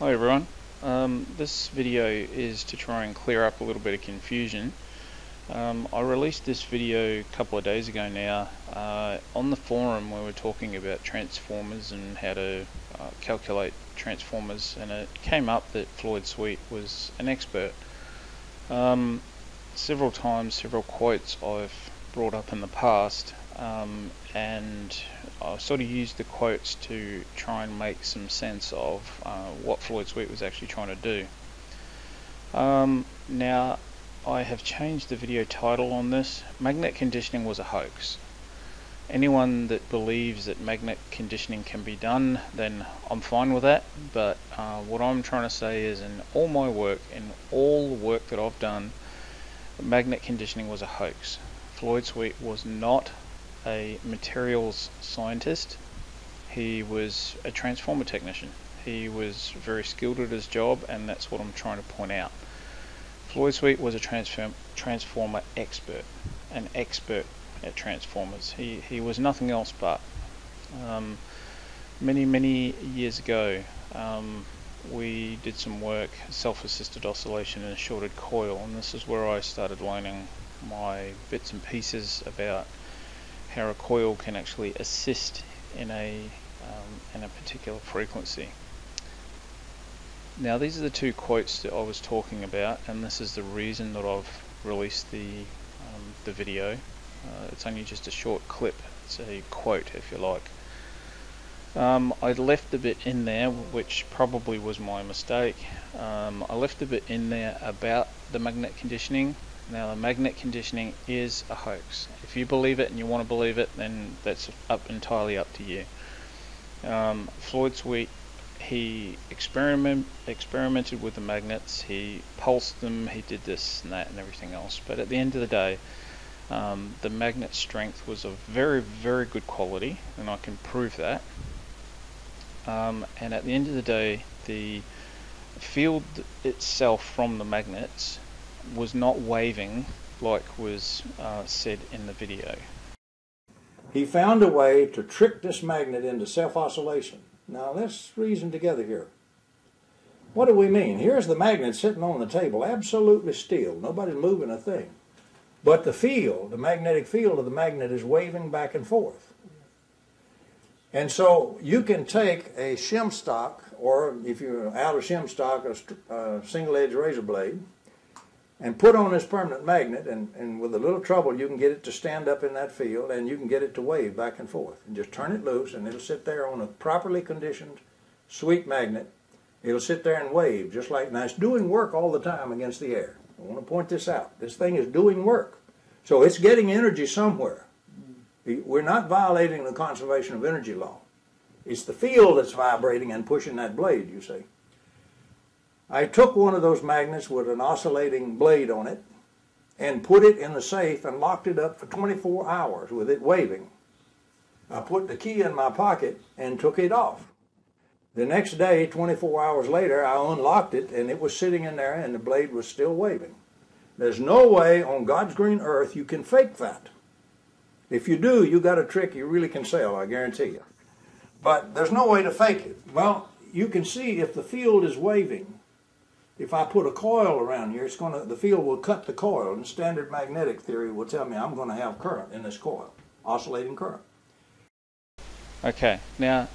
Hi everyone. Um, this video is to try and clear up a little bit of confusion. Um, I released this video a couple of days ago now. Uh, on the forum we were talking about transformers and how to uh, calculate transformers and it came up that Floyd Sweet was an expert. Um, several times, several quotes I've brought up in the past um, and I sort of used the quotes to try and make some sense of uh, what Floyd Sweet was actually trying to do. Um, now, I have changed the video title on this. Magnet conditioning was a hoax. Anyone that believes that magnet conditioning can be done, then I'm fine with that. But uh, what I'm trying to say is in all my work, in all the work that I've done, magnet conditioning was a hoax. Floyd Sweet was not a materials scientist. He was a transformer technician. He was very skilled at his job, and that's what I'm trying to point out. Floyd Sweet was a transform, transformer expert, an expert at transformers. He he was nothing else but. Um, many many years ago, um, we did some work, self-assisted oscillation in a shorted coil, and this is where I started learning my bits and pieces about how a coil can actually assist in a um, in a particular frequency. Now these are the two quotes that I was talking about and this is the reason that I've released the um, the video. Uh, it's only just a short clip, it's a quote if you like. Um, I left a bit in there which probably was my mistake. Um, I left a bit in there about the magnet conditioning now the magnet conditioning is a hoax. If you believe it and you want to believe it, then that's up entirely up to you. Um, Floyd Sweet, he experiment, experimented with the magnets, he pulsed them, he did this and that and everything else. But at the end of the day, um, the magnet strength was of very, very good quality, and I can prove that. Um, and at the end of the day, the field itself from the magnets was not waving like was uh, said in the video. He found a way to trick this magnet into self-oscillation. Now let's reason together here. What do we mean? Here's the magnet sitting on the table, absolutely still. Nobody's moving a thing. But the field, the magnetic field of the magnet is waving back and forth. And so you can take a shim stock, or if you're out of shim stock, a, a single edge razor blade, and put on this permanent magnet and, and with a little trouble you can get it to stand up in that field and you can get it to wave back and forth. And just turn it loose and it'll sit there on a properly conditioned sweet magnet. It'll sit there and wave just like now it's doing work all the time against the air. I want to point this out. This thing is doing work. So it's getting energy somewhere. We're not violating the conservation of energy law. It's the field that's vibrating and pushing that blade you see I took one of those magnets with an oscillating blade on it and put it in the safe and locked it up for 24 hours with it waving. I put the key in my pocket and took it off. The next day, 24 hours later, I unlocked it and it was sitting in there and the blade was still waving. There's no way on God's green earth you can fake that. If you do, you got a trick you really can sell, I guarantee you. But there's no way to fake it. Well, you can see if the field is waving, if I put a coil around here, it's going to the field will cut the coil, and standard magnetic theory will tell me I'm going to have current in this coil, oscillating current. Okay, now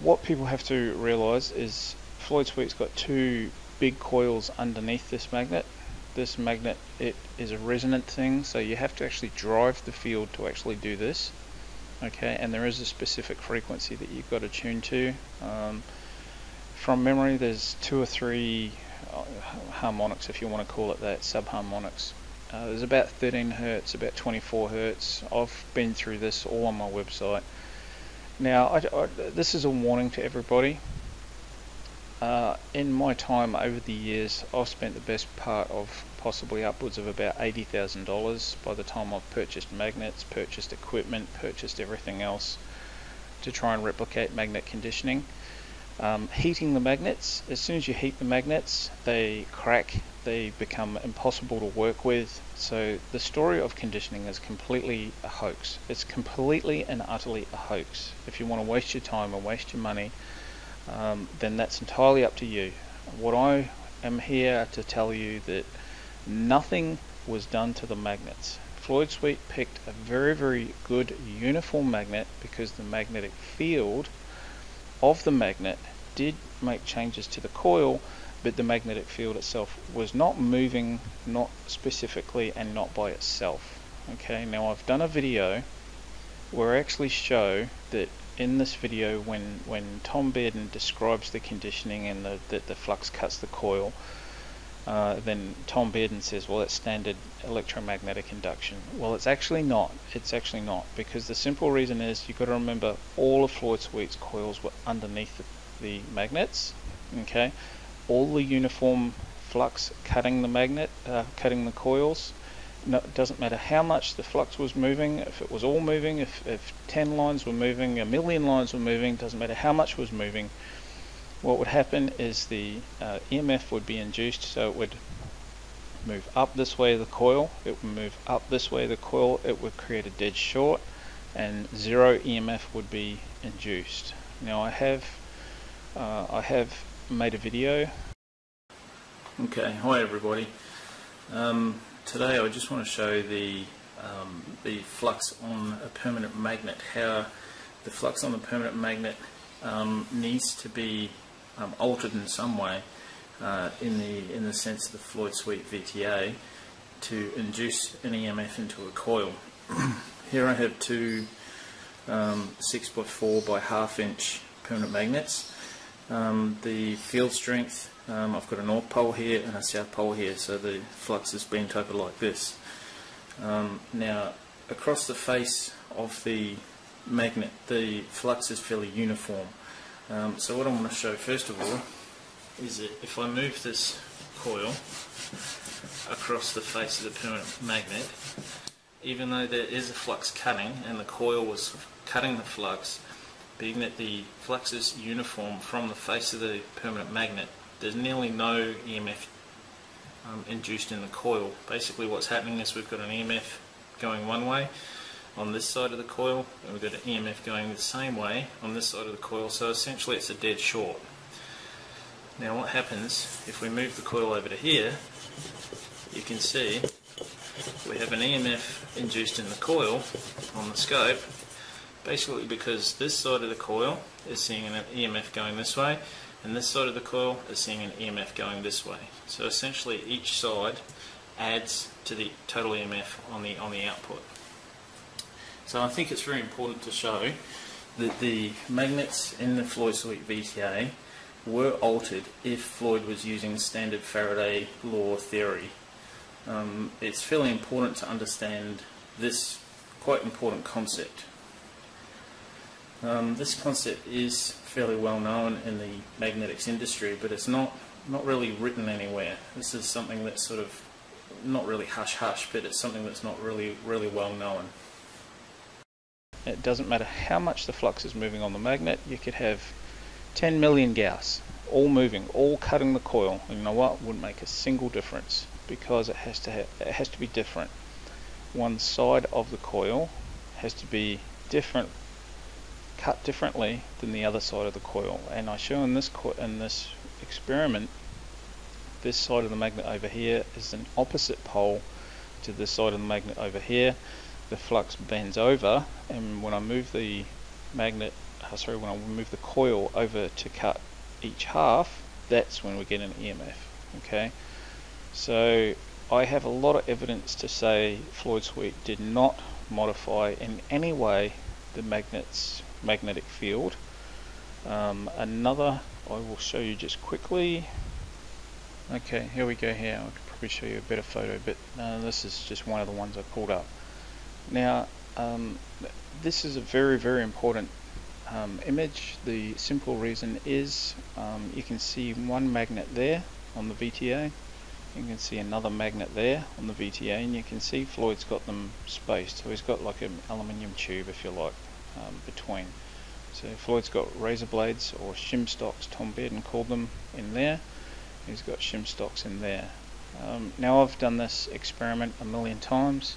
what people have to realize is Floyd Sweet's got two big coils underneath this magnet. This magnet, it is a resonant thing, so you have to actually drive the field to actually do this. Okay, and there is a specific frequency that you've got to tune to. Um, from memory there's two or three uh, harmonics if you want to call it that subharmonics. Uh, there's about 13 hertz about 24 hertz. I've been through this all on my website. Now I, I, this is a warning to everybody. Uh, in my time over the years I've spent the best part of possibly upwards of about $80,000 by the time I've purchased magnets purchased equipment purchased everything else to try and replicate magnet conditioning um, heating the magnets, as soon as you heat the magnets, they crack, they become impossible to work with. So the story of conditioning is completely a hoax. It's completely and utterly a hoax. If you want to waste your time and waste your money, um, then that's entirely up to you. What I am here to tell you that nothing was done to the magnets. Floyd Sweet picked a very, very good uniform magnet because the magnetic field of the magnet did make changes to the coil, but the magnetic field itself was not moving, not specifically, and not by itself. Okay, now I've done a video where I actually show that in this video when, when Tom Bearden describes the conditioning and the, that the flux cuts the coil, uh, then Tom Bearden says, well, it's standard electromagnetic induction. Well, it's actually not. It's actually not because the simple reason is you've got to remember all of Floyd Sweet's coils were underneath the, the magnets. Okay, all the uniform flux cutting the magnet, uh, cutting the coils. No, it doesn't matter how much the flux was moving. If it was all moving, if, if 10 lines were moving, a million lines were moving, doesn't matter how much was moving what would happen is the uh, EMF would be induced so it would move up this way the coil it would move up this way the coil it would create a dead short and zero EMF would be induced. Now I have uh, I have made a video. Okay hi everybody. Um, today I just want to show the um, the flux on a permanent magnet how the flux on the permanent magnet um, needs to be um, altered in some way uh, in the in the sense of the Floyd Sweet VTA to induce an EMF into a coil. Here I have two um, 6 by 4 by half inch permanent magnets. Um, the field strength, um, I've got a north pole here and a south pole here, so the flux is bent over like this. Um, now, across the face of the magnet, the flux is fairly uniform. Um, so what I want to show first of all is that if I move this coil across the face of the permanent magnet, even though there is a flux cutting and the coil was cutting the flux, being that the flux is uniform from the face of the permanent magnet, there's nearly no EMF um, induced in the coil. Basically what's happening is we've got an EMF going one way on this side of the coil and we've got an EMF going the same way on this side of the coil so essentially it's a dead short. Now what happens if we move the coil over to here you can see we have an EMF induced in the coil on the scope basically because this side of the coil is seeing an EMF going this way and this side of the coil is seeing an EMF going this way. So essentially each side adds to the total EMF on the on the output. So I think it's very important to show that the magnets in the Floyd Sweet VTA were altered if Floyd was using standard Faraday law theory. Um, it's fairly important to understand this quite important concept. Um, this concept is fairly well known in the magnetics industry, but it's not not really written anywhere. This is something that's sort of not really hush hush, but it's something that's not really really well known. It doesn't matter how much the flux is moving on the magnet, you could have 10 million Gauss, all moving, all cutting the coil. And you know what? Wouldn't make a single difference because it has to it has to be different. One side of the coil has to be different, cut differently than the other side of the coil. And I show in this in this experiment, this side of the magnet over here is an opposite pole to this side of the magnet over here the flux bends over and when I move the magnet uh, sorry when I move the coil over to cut each half that's when we get an EMF okay? So I have a lot of evidence to say Floyd Sweet did not modify in any way the magnet's magnetic field. Um, another I will show you just quickly. Okay here we go here. I could probably show you a better photo but uh, this is just one of the ones I pulled up now, um, this is a very, very important um, image. The simple reason is um, you can see one magnet there on the VTA. You can see another magnet there on the VTA and you can see Floyd's got them spaced. So he's got like an aluminium tube if you like um, between. So Floyd's got razor blades or shim stocks, Tom Bearden called them in there. He's got shim stocks in there. Um, now I've done this experiment a million times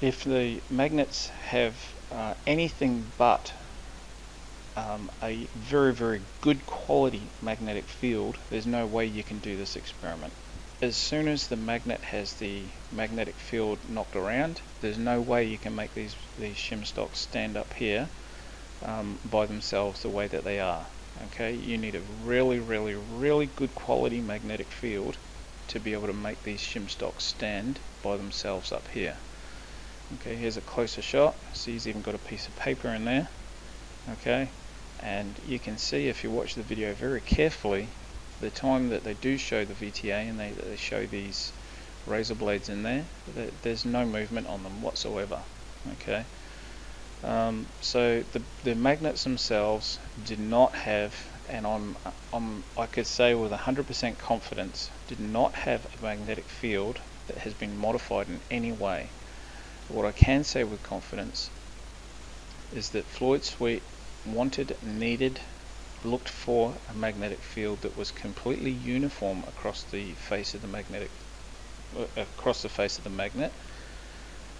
if the magnets have uh, anything but um, a very, very good quality magnetic field, there's no way you can do this experiment. As soon as the magnet has the magnetic field knocked around, there's no way you can make these, these shim stocks stand up here um, by themselves the way that they are. Okay, you need a really, really, really good quality magnetic field to be able to make these shim stocks stand by themselves up here. Okay, here's a closer shot. See, he's even got a piece of paper in there. Okay, and you can see if you watch the video very carefully the time that they do show the VTA and they, they show these razor blades in there there's no movement on them whatsoever okay um, so the, the magnets themselves did not have and I'm, I'm I could say with 100% confidence did not have a magnetic field that has been modified in any way what I can say with confidence is that Floyd Sweet wanted, needed, looked for a magnetic field that was completely uniform across the face of the magnetic uh, across the face of the magnet.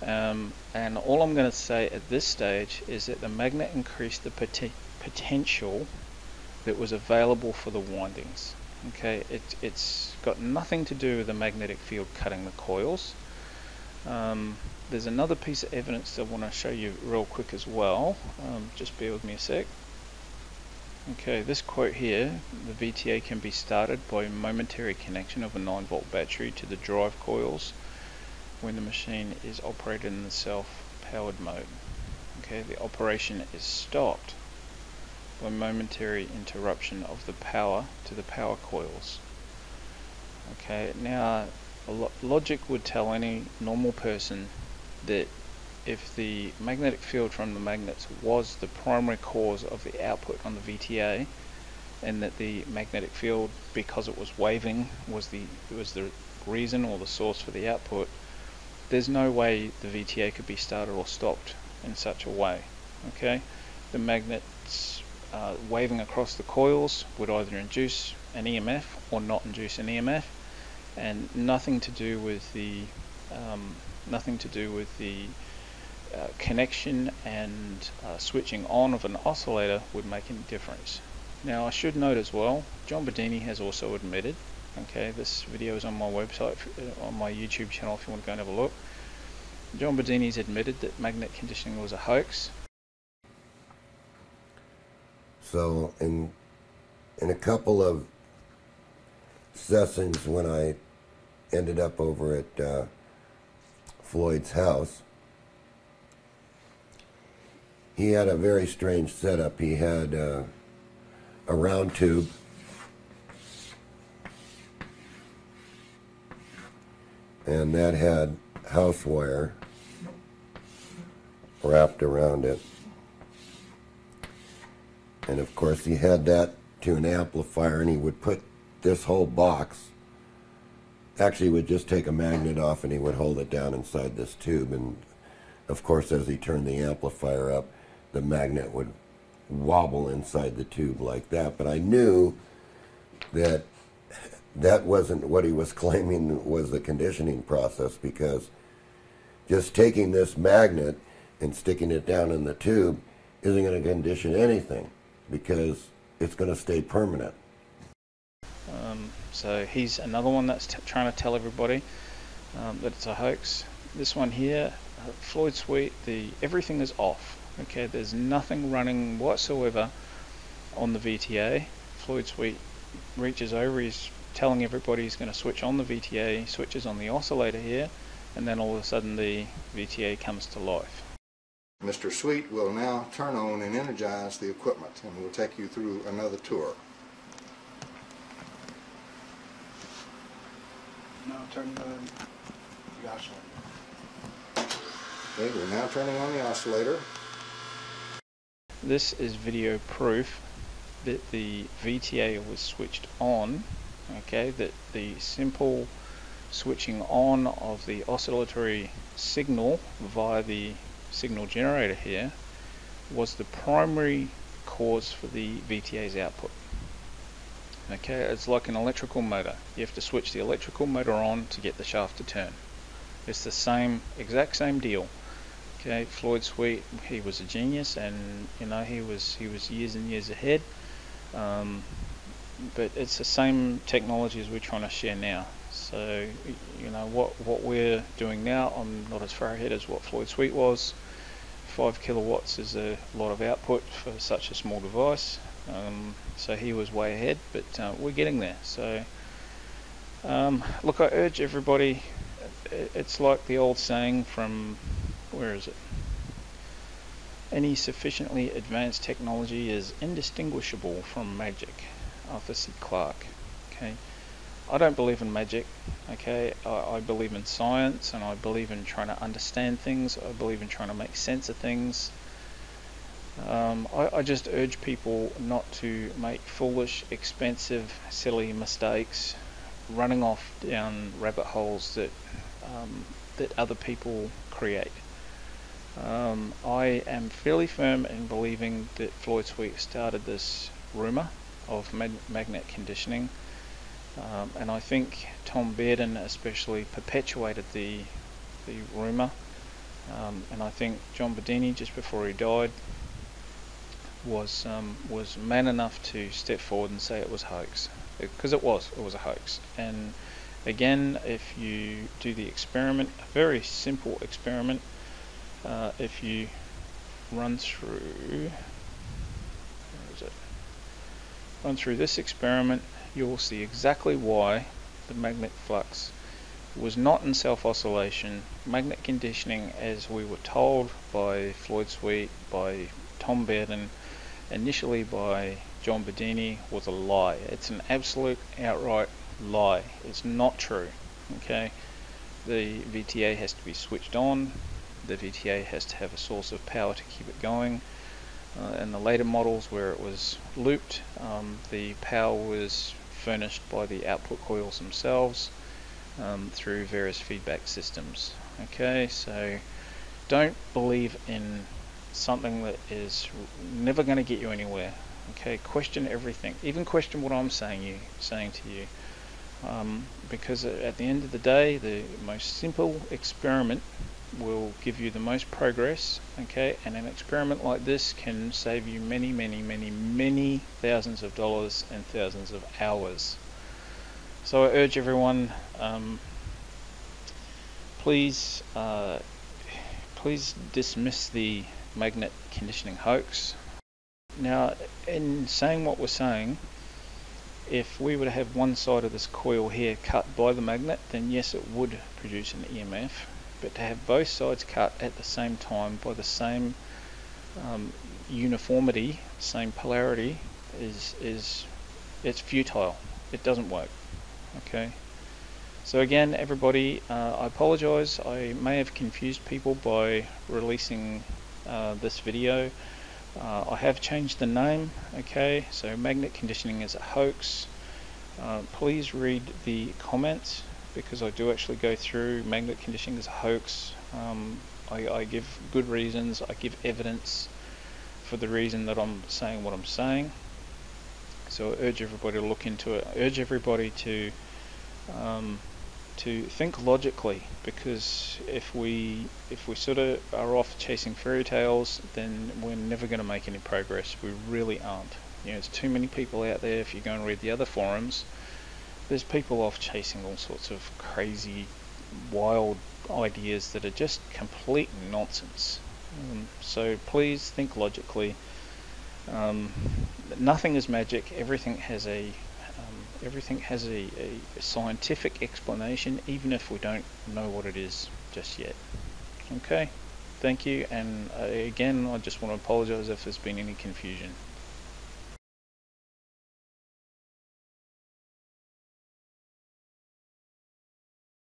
Um, and all I'm going to say at this stage is that the magnet increased the pot potential that was available for the windings okay? It, it's got nothing to do with the magnetic field cutting the coils. Um, there's another piece of evidence I want to show you real quick as well. Um, just bear with me a sec. Okay, this quote here, the VTA can be started by momentary connection of a 9 volt battery to the drive coils when the machine is operated in the self-powered mode. Okay, the operation is stopped by momentary interruption of the power to the power coils. Okay, now logic would tell any normal person that if the magnetic field from the magnets was the primary cause of the output on the VTA and that the magnetic field because it was waving was the was the reason or the source for the output there's no way the VTA could be started or stopped in such a way okay? The magnets uh, waving across the coils would either induce an EMF or not induce an EMF and nothing to do with the um, nothing to do with the uh, connection and uh, switching on of an oscillator would make any difference. Now I should note as well, John Bedini has also admitted, okay, this video is on my website, uh, on my YouTube channel if you want to go and have a look. John Bedini's admitted that magnet conditioning was a hoax. So in in a couple of sessions when I ended up over at uh, Floyd's house. He had a very strange setup. He had uh, a round tube. And that had house wire wrapped around it. And of course, he had that to an amplifier, and he would put this whole box actually would just take a magnet off and he would hold it down inside this tube. And of course as he turned the amplifier up the magnet would wobble inside the tube like that. But I knew that that wasn't what he was claiming was the conditioning process because just taking this magnet and sticking it down in the tube isn't going to condition anything because it's going to stay permanent. Um, so he's another one that's trying to tell everybody um, that it's a hoax. This one here, uh, Floyd Sweet, the everything is off. Okay, there's nothing running whatsoever on the VTA. Floyd Sweet reaches over, he's telling everybody he's going to switch on the VTA, switches on the oscillator here, and then all of a sudden the VTA comes to life. Mr. Sweet will now turn on and energize the equipment, and we'll take you through another tour. Now turn the, the oscillator. Okay, we're now turning on the oscillator. This is video proof that the VTA was switched on, okay, that the simple switching on of the oscillatory signal via the signal generator here was the primary cause for the VTA's output. Okay, it's like an electrical motor. You have to switch the electrical motor on to get the shaft to turn. It's the same, exact same deal. Okay, Floyd Sweet, he was a genius, and you know he was he was years and years ahead. Um, but it's the same technology as we're trying to share now. So you know what what we're doing now, I'm not as far ahead as what Floyd Sweet was. Five kilowatts is a lot of output for such a small device. Um, so he was way ahead, but uh, we're getting there. So um, look, I urge everybody. It's like the old saying from where is it? Any sufficiently advanced technology is indistinguishable from magic. Arthur C. Clarke. Okay, I don't believe in magic. Okay, I, I, believe in science and I believe in trying to understand things. I believe in trying to make sense of things. Um, I, I just urge people not to make foolish, expensive, silly mistakes, running off down rabbit holes that um, that other people create. Um, I am fairly firm in believing that Floyd Sweet started this rumor of mag magnet conditioning, um, and I think Tom Bearden especially perpetuated the the rumor. Um, and I think John Bedini, just before he died, was um, was man enough to step forward and say it was hoax, because it was. It was a hoax, and again, if you do the experiment, a very simple experiment uh, if you run through it? Run through this experiment you will see exactly why the magnet flux was not in self-oscillation magnet conditioning as we were told by Floyd Sweet by Tom Bearden initially by John Bedini was a lie it's an absolute outright lie it's not true okay the VTA has to be switched on the VTA has to have a source of power to keep it going. Uh, in the later models where it was looped, um, the power was furnished by the output coils themselves um, through various feedback systems. Okay, so don't believe in something that is never going to get you anywhere. Okay, question everything, even question what I'm saying you saying to you, um, because at the end of the day, the most simple experiment will give you the most progress okay? And an experiment like this can save you many many many many thousands of dollars and thousands of hours. So I urge everyone um, please uh, please dismiss the magnet conditioning hoax now in saying what we're saying if we were to have one side of this coil here cut by the magnet then yes it would produce an EMF but to have both sides cut at the same time by the same um, uniformity, same polarity, is is it's futile. It doesn't work. Okay. So again, everybody, uh, I apologize. I may have confused people by releasing uh, this video. Uh, I have changed the name. Okay. So magnet conditioning is a hoax. Uh, please read the comments because I do actually go through magnet conditioning as a hoax. Um, I, I, give good reasons, I give evidence for the reason that I'm saying what I'm saying. So I urge everybody to look into it. I urge everybody to um, to think logically because if we if we sort of are off chasing fairy tales then we're never going to make any progress we really aren't you know there's too many people out there if you go and read the other forums there's people off chasing all sorts of crazy, wild ideas that are just complete nonsense. Um, so please think logically. Um, nothing is magic. Everything has a everything has a, a, scientific explanation, even if we don't know what it is just yet. Okay, thank you. And uh, again, I just want to apologize if there's been any confusion.